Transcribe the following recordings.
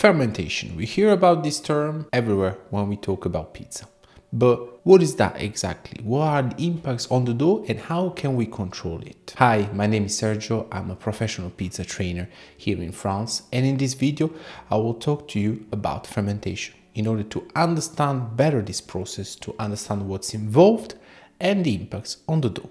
Fermentation. We hear about this term everywhere when we talk about pizza. But what is that exactly? What are the impacts on the dough and how can we control it? Hi, my name is Sergio. I'm a professional pizza trainer here in France. And in this video, I will talk to you about fermentation in order to understand better this process, to understand what's involved and the impacts on the dough.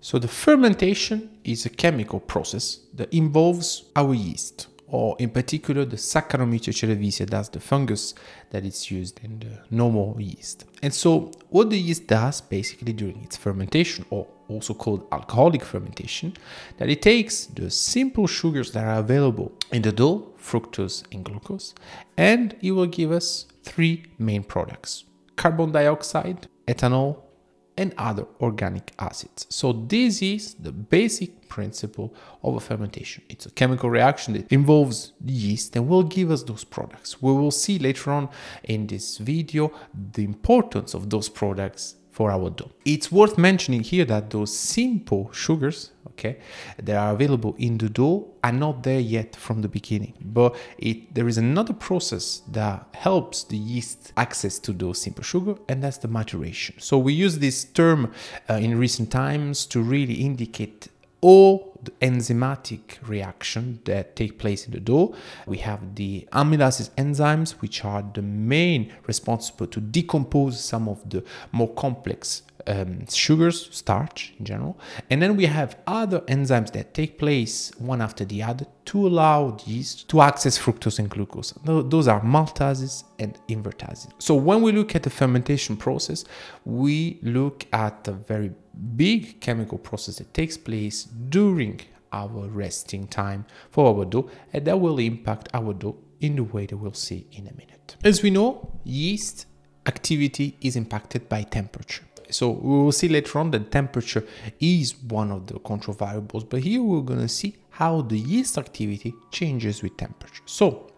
So the fermentation is a chemical process that involves our yeast, or in particular the Saccharomyces cerevisiae, that's the fungus that is used in the normal yeast. And so what the yeast does basically during its fermentation, or also called alcoholic fermentation, that it takes the simple sugars that are available in the dough, fructose and glucose, and it will give us three main products, carbon dioxide, ethanol, and other organic acids. So this is the basic principle of a fermentation. It's a chemical reaction that involves yeast and will give us those products. We will see later on in this video the importance of those products for our dough. It's worth mentioning here that those simple sugars, okay, that are available in the dough are not there yet from the beginning. But it, there is another process that helps the yeast access to those simple sugar, and that's the maturation. So we use this term uh, in recent times to really indicate all the enzymatic reaction that take place in the dough. We have the amylase enzymes, which are the main responsible to decompose some of the more complex um, sugars, starch in general. And then we have other enzymes that take place one after the other to allow the yeast to access fructose and glucose. Those are maltases and invertases. So when we look at the fermentation process, we look at a very big chemical process that takes place during our resting time for our dough and that will impact our dough in the way that we'll see in a minute. As we know, yeast activity is impacted by temperature. So we will see later on that temperature is one of the control variables, but here we're going to see how the yeast activity changes with temperature. So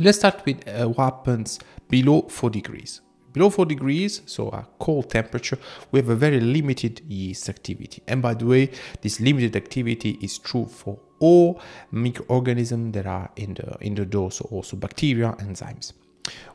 let's start with uh, what happens below 4 degrees. Below 4 degrees, so a cold temperature, we have a very limited yeast activity. And by the way, this limited activity is true for all microorganisms that are in the, in the dough, so also bacteria, enzymes.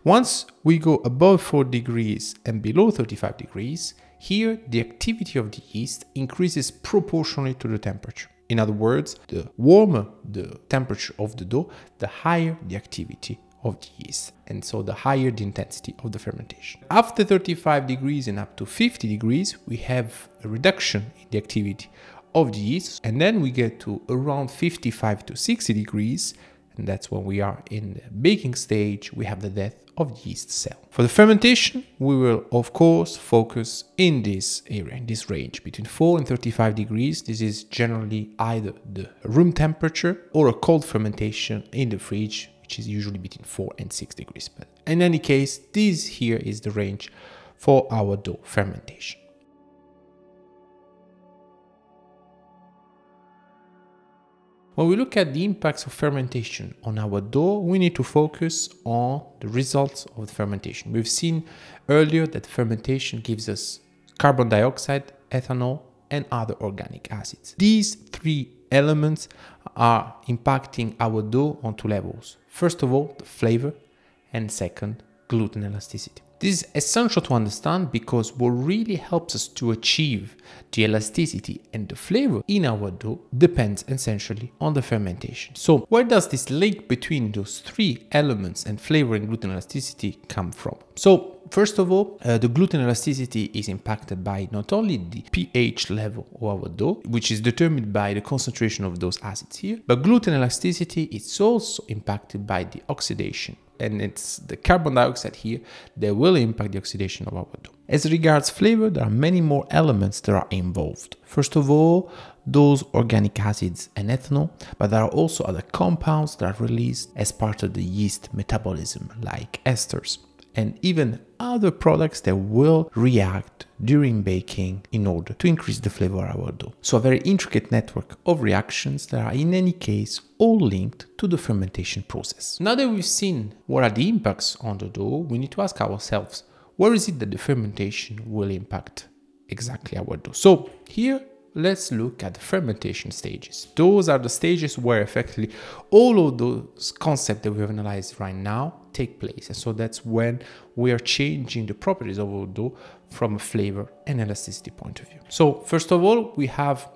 Once we go above 4 degrees and below 35 degrees, here, the activity of the yeast increases proportionally to the temperature. In other words, the warmer the temperature of the dough, the higher the activity of the yeast, and so the higher the intensity of the fermentation. After 35 degrees and up to 50 degrees, we have a reduction in the activity of the yeast, and then we get to around 55 to 60 degrees, and that's when we are in the baking stage, we have the death of the yeast cell. For the fermentation, we will of course focus in this area, in this range, between 4 and 35 degrees. This is generally either the room temperature or a cold fermentation in the fridge, which is usually between 4 and 6 degrees. But in any case, this here is the range for our dough fermentation. When we look at the impacts of fermentation on our dough, we need to focus on the results of the fermentation. We've seen earlier that fermentation gives us carbon dioxide, ethanol, and other organic acids. These three elements are impacting our dough on two levels. First of all, the flavor, and second, gluten elasticity. This is essential to understand because what really helps us to achieve the elasticity and the flavor in our dough depends essentially on the fermentation. So where does this link between those three elements and flavor and gluten elasticity come from? So First of all, uh, the gluten elasticity is impacted by not only the pH level of our dough, which is determined by the concentration of those acids here, but gluten elasticity is also impacted by the oxidation and it's the carbon dioxide here that will impact the oxidation of our dough. As regards flavor, there are many more elements that are involved. First of all, those organic acids and ethanol, but there are also other compounds that are released as part of the yeast metabolism, like esters and even other products that will react during baking in order to increase the flavor of our dough. So a very intricate network of reactions that are in any case all linked to the fermentation process. Now that we've seen what are the impacts on the dough, we need to ask ourselves, where is it that the fermentation will impact exactly our dough? So here let's look at the fermentation stages. Those are the stages where effectively all of those concepts that we have analyzed right now take place. And so that's when we are changing the properties of our dough from a flavor and elasticity point of view. So first of all, we have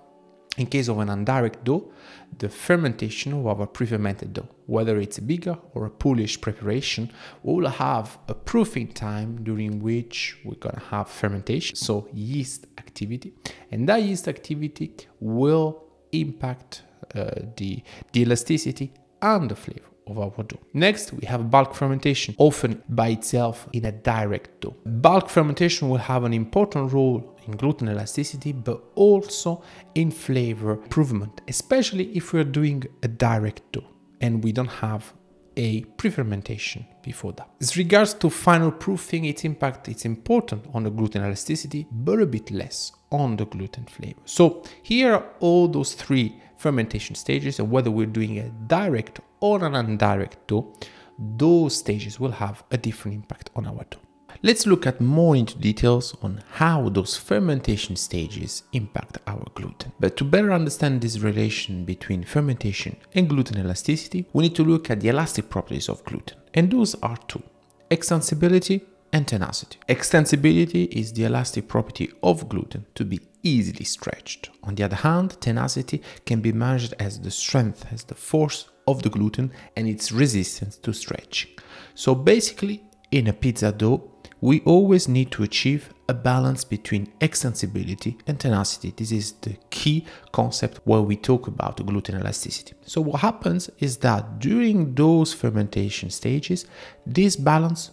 in case of an indirect dough, the fermentation of our pre-fermented dough, whether it's a biga or a poolish preparation, we will have a proofing time during which we're gonna have fermentation, so yeast activity, and that yeast activity will impact uh, the, the elasticity and the flavor of our dough. Next, we have bulk fermentation, often by itself in a direct dough. Bulk fermentation will have an important role in gluten elasticity, but also in flavor improvement, especially if we're doing a direct dough and we don't have a pre-fermentation before that. As regards to final proofing, its impact is important on the gluten elasticity, but a bit less on the gluten flavor. So here are all those three fermentation stages and whether we're doing a direct or an indirect dough, those stages will have a different impact on our dough. Let's look at more into details on how those fermentation stages impact our gluten. But to better understand this relation between fermentation and gluten elasticity, we need to look at the elastic properties of gluten. And those are two, extensibility and tenacity. Extensibility is the elastic property of gluten to be easily stretched. On the other hand, tenacity can be measured as the strength, as the force of the gluten and its resistance to stretching. So basically, in a pizza dough, we always need to achieve a balance between extensibility and tenacity. This is the key concept where we talk about gluten elasticity. So what happens is that during those fermentation stages, this balance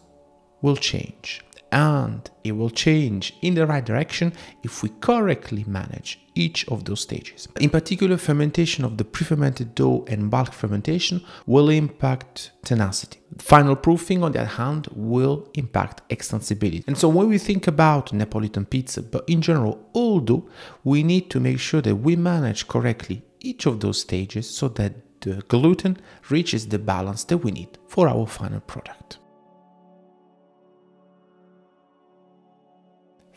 will change and it will change in the right direction if we correctly manage each of those stages. In particular, fermentation of the pre-fermented dough and bulk fermentation will impact tenacity. Final proofing, on the other hand, will impact extensibility. And so when we think about Neapolitan pizza, but in general, all dough, we need to make sure that we manage correctly each of those stages so that the gluten reaches the balance that we need for our final product.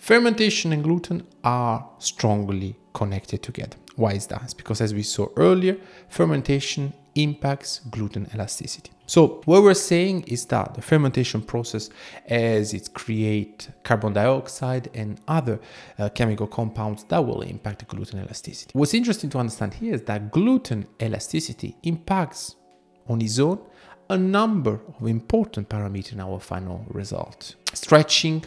Fermentation and gluten are strongly connected together. Why is that? It's because as we saw earlier, fermentation impacts gluten elasticity. So what we're saying is that the fermentation process as it creates carbon dioxide and other uh, chemical compounds that will impact the gluten elasticity. What's interesting to understand here is that gluten elasticity impacts on its own a number of important parameters in our final result. Stretching,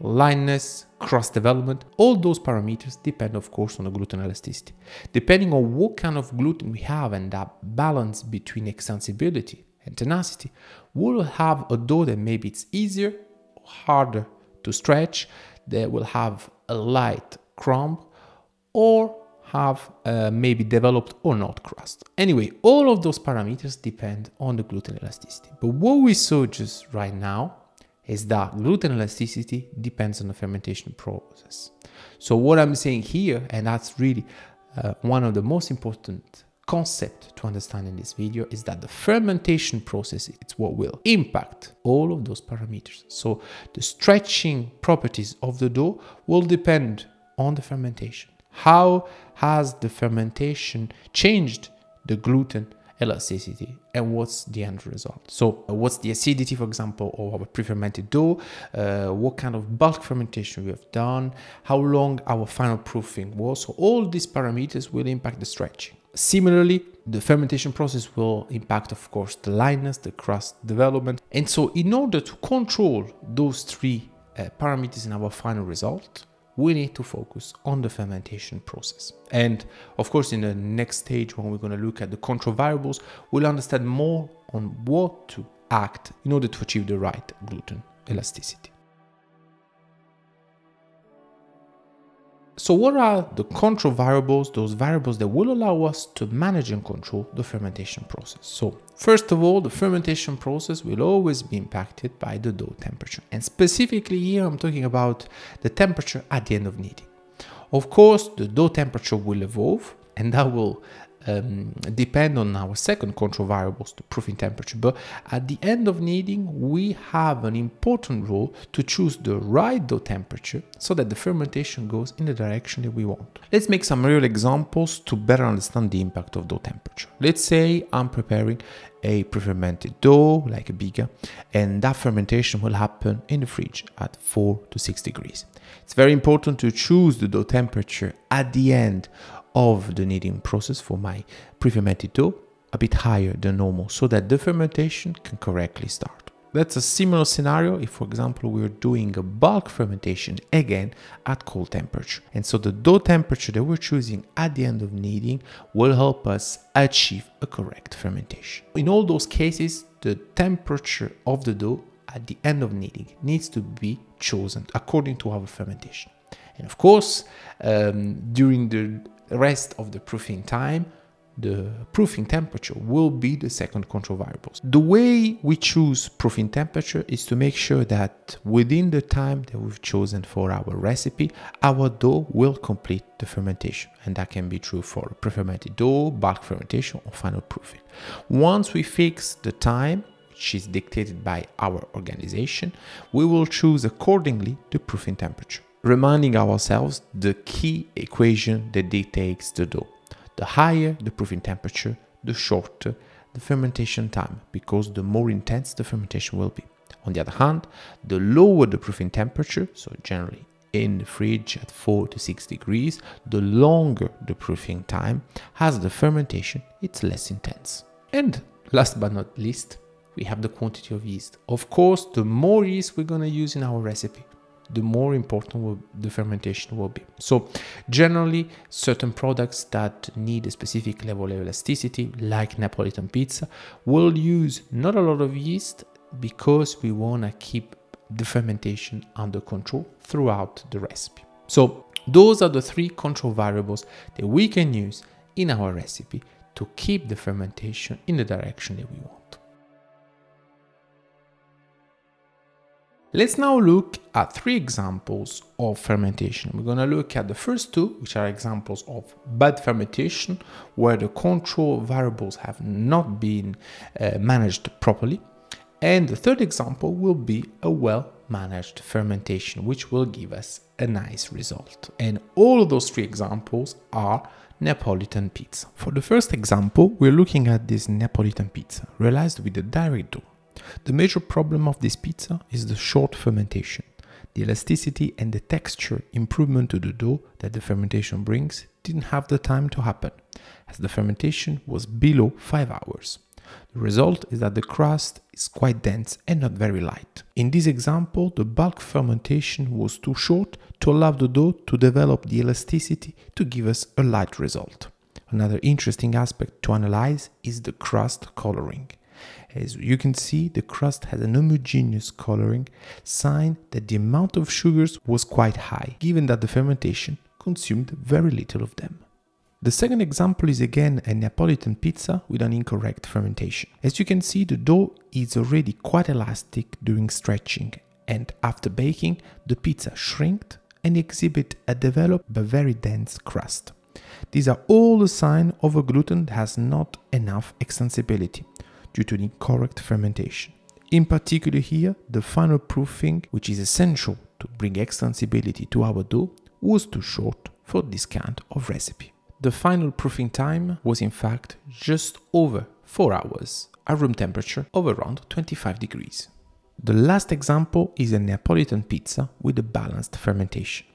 lightness, crust development, all those parameters depend of course on the gluten elasticity. Depending on what kind of gluten we have and that balance between extensibility and tenacity, we'll have a dough that maybe it's easier or harder to stretch, that will have a light crumb or have uh, maybe developed or not crust. Anyway, all of those parameters depend on the gluten elasticity. But what we saw just right now is that gluten elasticity depends on the fermentation process. So what I'm saying here, and that's really uh, one of the most important concept to understand in this video is that the fermentation process is what will impact all of those parameters. So the stretching properties of the dough will depend on the fermentation. How has the fermentation changed the gluten elasticity and what's the end result. So uh, what's the acidity, for example, of our pre-fermented dough, uh, what kind of bulk fermentation we have done, how long our final proofing was. So all these parameters will impact the stretching. Similarly, the fermentation process will impact, of course, the lightness, the crust development. And so in order to control those three uh, parameters in our final result, we need to focus on the fermentation process. And of course, in the next stage, when we're going to look at the control variables, we'll understand more on what to act in order to achieve the right gluten elasticity. So what are the control variables, those variables that will allow us to manage and control the fermentation process? So first of all, the fermentation process will always be impacted by the dough temperature. And specifically here, I'm talking about the temperature at the end of kneading. Of course, the dough temperature will evolve and that will um, depend on our second control variables, the proofing temperature. But at the end of kneading, we have an important role to choose the right dough temperature so that the fermentation goes in the direction that we want. Let's make some real examples to better understand the impact of dough temperature. Let's say I'm preparing a pre-fermented dough like a biga and that fermentation will happen in the fridge at 4 to 6 degrees. It's very important to choose the dough temperature at the end of the kneading process for my pre-fermented dough a bit higher than normal so that the fermentation can correctly start. That's a similar scenario if, for example, we're doing a bulk fermentation again at cold temperature. And so the dough temperature that we're choosing at the end of kneading will help us achieve a correct fermentation. In all those cases, the temperature of the dough at the end of kneading needs to be chosen according to our fermentation. And of course, um, during the rest of the proofing time, the proofing temperature will be the second control variables. The way we choose proofing temperature is to make sure that within the time that we've chosen for our recipe, our dough will complete the fermentation. And that can be true for pre-fermented dough, bulk fermentation, or final proofing. Once we fix the time, which is dictated by our organization, we will choose accordingly the proofing temperature reminding ourselves the key equation that dictates the dough. The higher the proofing temperature, the shorter the fermentation time, because the more intense the fermentation will be. On the other hand, the lower the proofing temperature, so generally in the fridge at 4 to 6 degrees, the longer the proofing time, as the fermentation it's less intense. And last but not least, we have the quantity of yeast. Of course, the more yeast we're going to use in our recipe, the more important will, the fermentation will be. So generally, certain products that need a specific level of elasticity, like Neapolitan pizza, will use not a lot of yeast because we want to keep the fermentation under control throughout the recipe. So those are the three control variables that we can use in our recipe to keep the fermentation in the direction that we want. Let's now look at three examples of fermentation. We're going to look at the first two, which are examples of bad fermentation, where the control variables have not been uh, managed properly. And the third example will be a well managed fermentation, which will give us a nice result. And all of those three examples are Neapolitan pizza. For the first example, we're looking at this Neapolitan pizza realized with a direct dough. The major problem of this pizza is the short fermentation. The elasticity and the texture improvement to the dough that the fermentation brings didn't have the time to happen, as the fermentation was below 5 hours. The result is that the crust is quite dense and not very light. In this example, the bulk fermentation was too short to allow the dough to develop the elasticity to give us a light result. Another interesting aspect to analyze is the crust coloring. As you can see, the crust has an homogeneous coloring, sign that the amount of sugars was quite high, given that the fermentation consumed very little of them. The second example is again a Neapolitan pizza with an incorrect fermentation. As you can see, the dough is already quite elastic during stretching, and after baking, the pizza shrinked and exhibit a developed but very dense crust. These are all the signs of a gluten that has not enough extensibility due to the incorrect fermentation. In particular here, the final proofing, which is essential to bring extensibility to our dough, was too short for this kind of recipe. The final proofing time was in fact just over 4 hours at room temperature of around 25 degrees. The last example is a Neapolitan pizza with a balanced fermentation.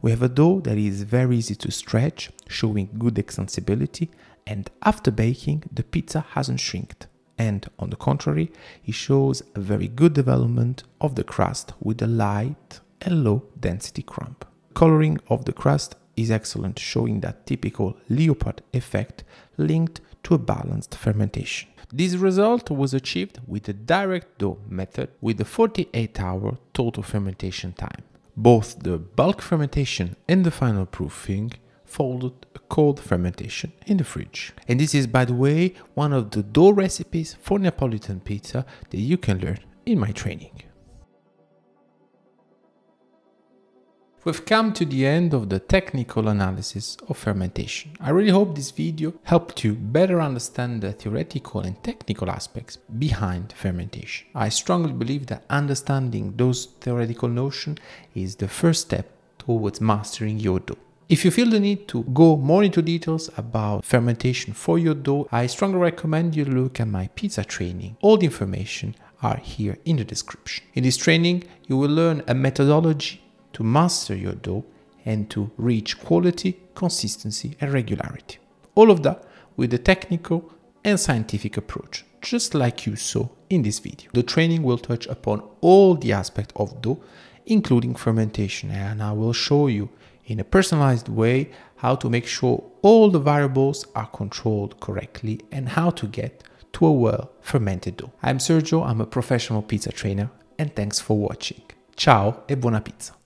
We have a dough that is very easy to stretch, showing good extensibility, and after baking, the pizza hasn't shrinked and on the contrary, it shows a very good development of the crust with a light and low density crumb. Coloring of the crust is excellent, showing that typical leopard effect linked to a balanced fermentation. This result was achieved with the direct dough method with a 48 hour total fermentation time. Both the bulk fermentation and the final proofing followed a cold fermentation in the fridge. And this is, by the way, one of the dough recipes for Neapolitan pizza that you can learn in my training. We've come to the end of the technical analysis of fermentation. I really hope this video helped you better understand the theoretical and technical aspects behind fermentation. I strongly believe that understanding those theoretical notions is the first step towards mastering your dough. If you feel the need to go more into details about fermentation for your dough, I strongly recommend you look at my pizza training. All the information are here in the description. In this training, you will learn a methodology to master your dough and to reach quality, consistency, and regularity. All of that with a technical and scientific approach, just like you saw in this video. The training will touch upon all the aspects of dough, including fermentation, and I will show you in a personalized way how to make sure all the variables are controlled correctly and how to get to a well fermented dough. I'm Sergio, I'm a professional pizza trainer, and thanks for watching. Ciao e buona pizza!